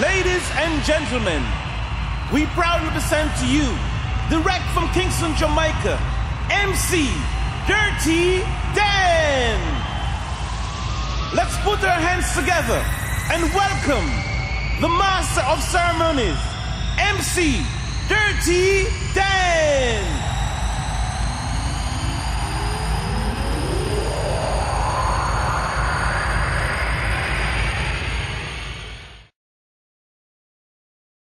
Ladies and gentlemen, we proudly present to you, direct from Kingston, Jamaica, MC Dirty Dan. Let's put our hands together and welcome the master of ceremonies, MC Dirty Dan.